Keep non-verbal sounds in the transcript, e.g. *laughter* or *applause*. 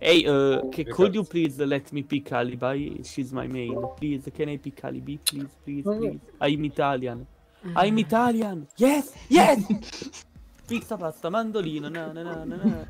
Hey, uh, could you please let me pick Alibi? She's my main. Please, can I pick Alibi? Please, please, please. I'm Italian. Uh-huh. I'm Italian. Yes, yes. *laughs* Pizza, pasta, mandolino. Na, na, na, na, na.